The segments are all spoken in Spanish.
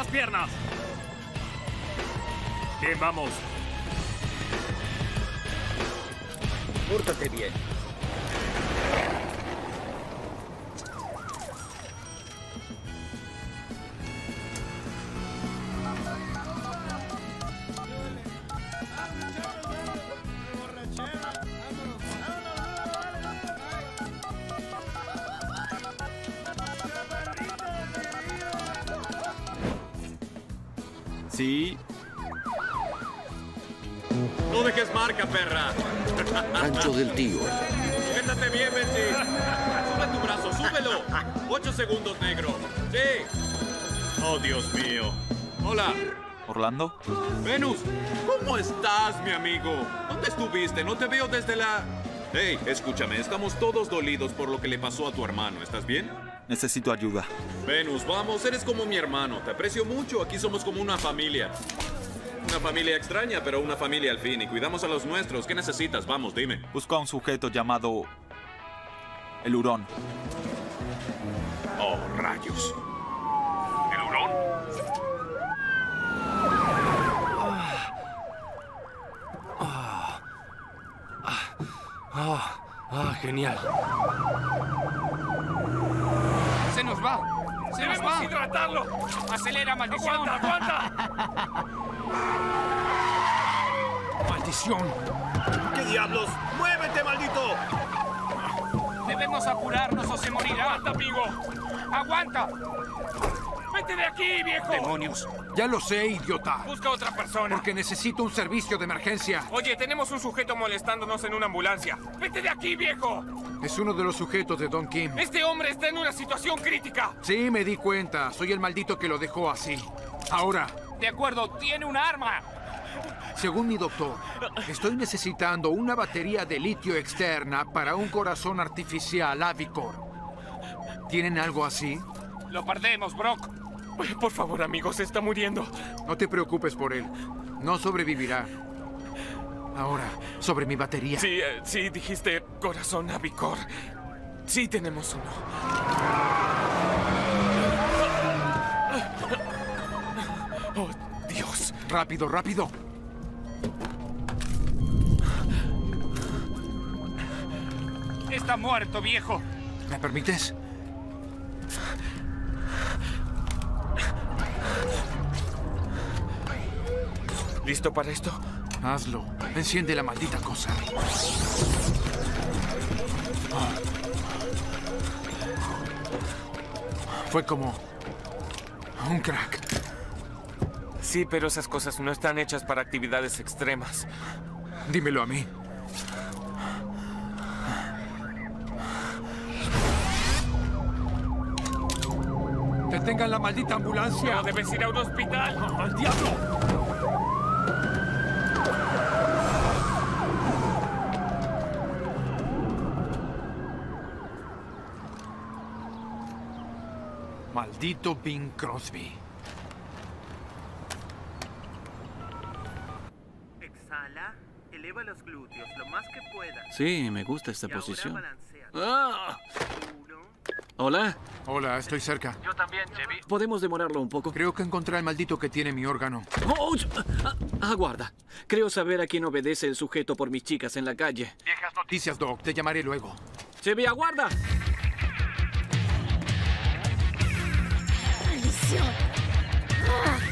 las piernas. Bien, vamos. Pórtate bien. Sí. No dejes marca, perra. Rancho del tío. Sujétate bien, Betsy. Sube tu brazo, súbelo. Ocho segundos, negro. Sí. Oh, Dios mío. Hola. Orlando. Venus, ¿cómo estás, mi amigo? ¿Dónde estuviste? No te veo desde la... Hey, escúchame, estamos todos dolidos por lo que le pasó a tu hermano. ¿Estás bien? Necesito ayuda. Venus, vamos, eres como mi hermano. Te aprecio mucho. Aquí somos como una familia. Una familia extraña, pero una familia al fin. Y cuidamos a los nuestros. ¿Qué necesitas? Vamos, dime. Busco a un sujeto llamado... El hurón. Oh, rayos. ¿El hurón? Ah, ah, genial. ¡Se nos va! ¡Se nos ¡Debemos hidratarlo! ¡Acelera, maldición! ¡Aguanta, aguanta! ¡Maldición! ¿Qué diablos? ¡Muévete, maldito! Debemos apurarnos o se morirá. ¡Aguanta, amigo! ¡Aguanta! ¡Vete de aquí, viejo! ¡Demonios! Ya lo sé, idiota. Busca otra persona. Porque necesito un servicio de emergencia. Oye, tenemos un sujeto molestándonos en una ambulancia. ¡Vete de aquí, viejo! Es uno de los sujetos de Don Kim. Este hombre está en una situación crítica. Sí, me di cuenta. Soy el maldito que lo dejó así. Ahora, De acuerdo, tiene un arma. según mi doctor, estoy necesitando una batería de litio externa para un corazón artificial Avicor. ¿Tienen algo así? Lo perdemos, Brock. Por favor, amigo, se está muriendo. No te preocupes por él. No sobrevivirá. Ahora, sobre mi batería. Sí, eh, sí, dijiste corazón Avicor. Sí, tenemos uno. Oh, Dios. Rápido, rápido. Está muerto, viejo. ¿Me permites? ¿Listo para esto? Hazlo. Enciende la maldita cosa. Fue como un crack. Sí, pero esas cosas no están hechas para actividades extremas. Dímelo a mí. ¡Detengan la maldita ambulancia! Pero debes ir a un hospital. ¡Al diablo! Maldito Bing Crosby. Exhala, eleva los glúteos lo más que puedas. Sí, me gusta esta Y posición. ¡Ah! Hola, Hola, estoy cerca. Yo también, Chevy. ¿podemos demorarlo un poco? Creo que encontré al maldito que tiene mi órgano. ¡Oh! aguarda. Creo saber a quién obedece el sujeto por mis chicas en la calle. Viejas noticias, Doc. Te llamaré luego. Chevy, aguarda. ¡Maldición! ¡Ah!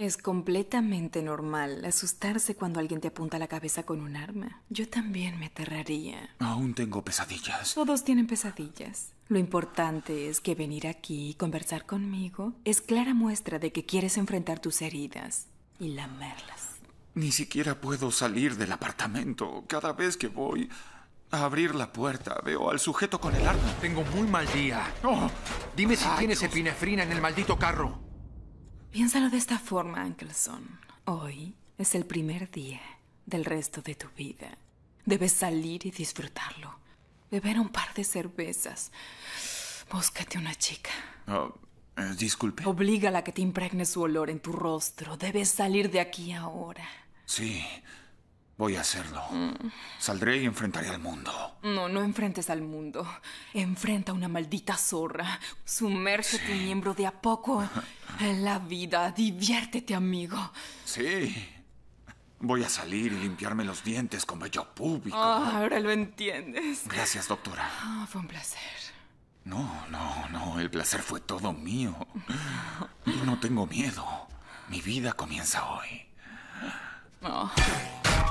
Es completamente normal asustarse cuando alguien te apunta la cabeza con un arma. Yo también me aterraría. Aún tengo pesadillas. Todos tienen pesadillas. Lo importante es que venir aquí y conversar conmigo es clara muestra de que quieres enfrentar tus heridas y lamerlas. Ni siquiera puedo salir del apartamento. Cada vez que voy a abrir la puerta, veo al sujeto con el arma. Tengo muy mal día. Oh, dime si tienes epinefrina en el maldito carro. Piénsalo de esta forma, Ankleson. Hoy es el primer día del resto de tu vida. Debes salir y disfrutarlo. Beber un par de cervezas. Búscate una chica. Oh, eh, disculpe. Oblígala a que te impregne su olor en tu rostro. Debes salir de aquí ahora. Sí, voy a hacerlo. Saldré y enfrentaré al mundo. No, no enfrentes al mundo. Enfrenta a una maldita zorra. Sumerge tu miembro de a poco en la vida. Diviértete, amigo. Sí. Voy a salir y limpiarme los dientes con vello público. Ah, ahora lo entiendes. Gracias, doctora. Ah, fue un placer. No, no, no. El placer fue todo mío. Yo no tengo miedo. Mi vida comienza hoy. Oh.